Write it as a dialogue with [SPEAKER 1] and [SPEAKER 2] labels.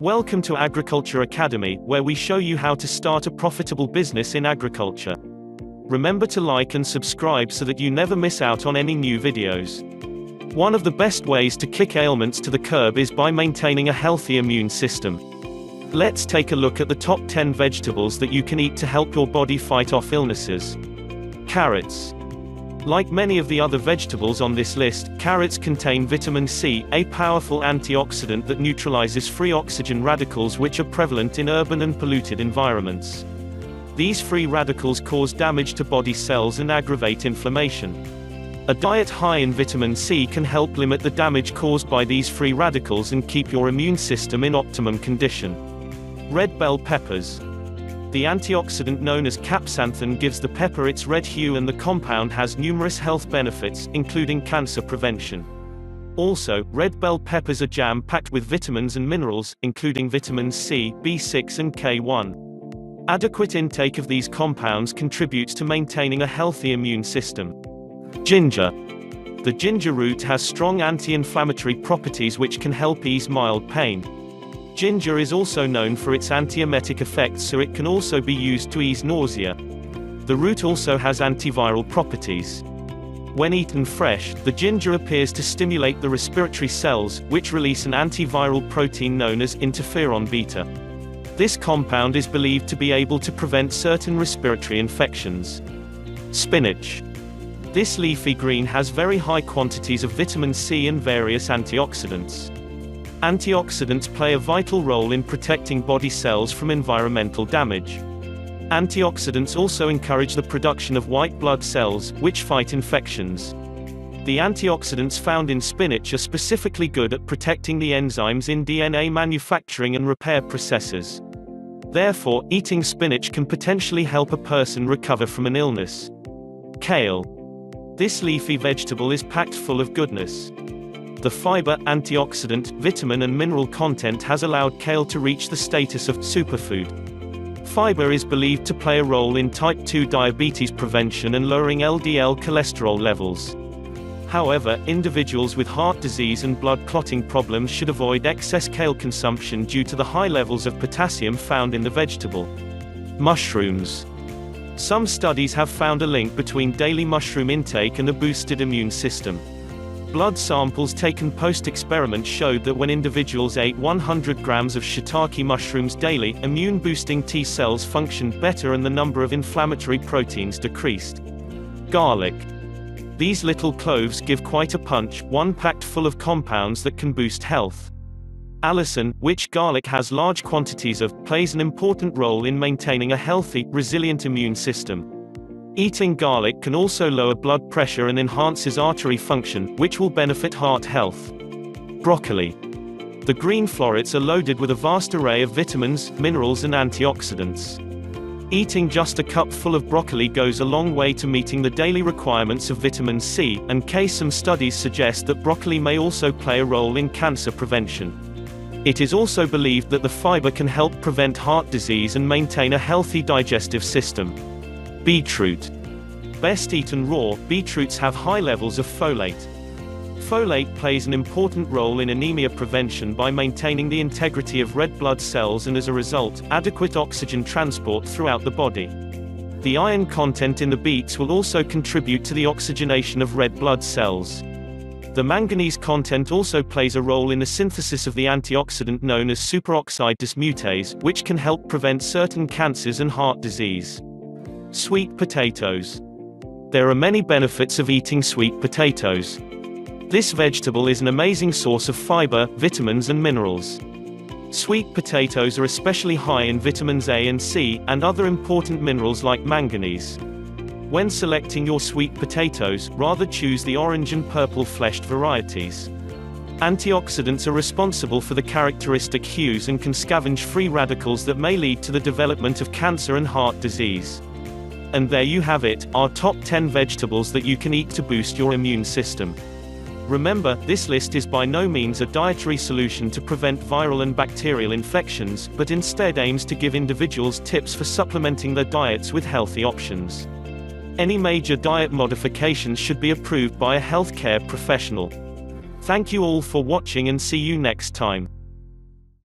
[SPEAKER 1] Welcome to Agriculture Academy, where we show you how to start a profitable business in agriculture. Remember to like and subscribe so that you never miss out on any new videos. One of the best ways to kick ailments to the curb is by maintaining a healthy immune system. Let's take a look at the top 10 vegetables that you can eat to help your body fight off illnesses. Carrots. Like many of the other vegetables on this list, carrots contain vitamin C, a powerful antioxidant that neutralizes free oxygen radicals which are prevalent in urban and polluted environments. These free radicals cause damage to body cells and aggravate inflammation. A diet high in vitamin C can help limit the damage caused by these free radicals and keep your immune system in optimum condition. Red bell peppers. The antioxidant known as capsanthin gives the pepper its red hue and the compound has numerous health benefits, including cancer prevention. Also, red bell peppers are jam-packed with vitamins and minerals, including vitamins C, B6 and K1. Adequate intake of these compounds contributes to maintaining a healthy immune system. Ginger. The ginger root has strong anti-inflammatory properties which can help ease mild pain. Ginger is also known for its antiemetic effects so it can also be used to ease nausea. The root also has antiviral properties. When eaten fresh, the ginger appears to stimulate the respiratory cells, which release an antiviral protein known as interferon beta. This compound is believed to be able to prevent certain respiratory infections. Spinach. This leafy green has very high quantities of vitamin C and various antioxidants. Antioxidants play a vital role in protecting body cells from environmental damage. Antioxidants also encourage the production of white blood cells, which fight infections. The antioxidants found in spinach are specifically good at protecting the enzymes in DNA manufacturing and repair processes. Therefore, eating spinach can potentially help a person recover from an illness. Kale. This leafy vegetable is packed full of goodness. The fiber, antioxidant, vitamin and mineral content has allowed kale to reach the status of superfood. Fiber is believed to play a role in type 2 diabetes prevention and lowering LDL cholesterol levels. However, individuals with heart disease and blood clotting problems should avoid excess kale consumption due to the high levels of potassium found in the vegetable. Mushrooms. Some studies have found a link between daily mushroom intake and a boosted immune system. Blood samples taken post-experiment showed that when individuals ate 100 grams of shiitake mushrooms daily, immune-boosting T cells functioned better and the number of inflammatory proteins decreased. Garlic. These little cloves give quite a punch, one packed full of compounds that can boost health. Allicin, which garlic has large quantities of, plays an important role in maintaining a healthy, resilient immune system. Eating garlic can also lower blood pressure and enhances artery function, which will benefit heart health. Broccoli. The green florets are loaded with a vast array of vitamins, minerals and antioxidants. Eating just a cup full of broccoli goes a long way to meeting the daily requirements of vitamin C, and K. Some studies suggest that broccoli may also play a role in cancer prevention. It is also believed that the fiber can help prevent heart disease and maintain a healthy digestive system. Beetroot. Best eaten raw, beetroots have high levels of folate. Folate plays an important role in anemia prevention by maintaining the integrity of red blood cells and as a result, adequate oxygen transport throughout the body. The iron content in the beets will also contribute to the oxygenation of red blood cells. The manganese content also plays a role in the synthesis of the antioxidant known as superoxide dismutase, which can help prevent certain cancers and heart disease. Sweet potatoes. There are many benefits of eating sweet potatoes. This vegetable is an amazing source of fiber, vitamins and minerals. Sweet potatoes are especially high in vitamins A and C, and other important minerals like manganese. When selecting your sweet potatoes, rather choose the orange and purple fleshed varieties. Antioxidants are responsible for the characteristic hues and can scavenge free radicals that may lead to the development of cancer and heart disease. And there you have it, our top 10 vegetables that you can eat to boost your immune system. Remember, this list is by no means a dietary solution to prevent viral and bacterial infections, but instead aims to give individuals tips for supplementing their diets with healthy options. Any major diet modifications should be approved by a healthcare professional. Thank you all for watching and see you next time.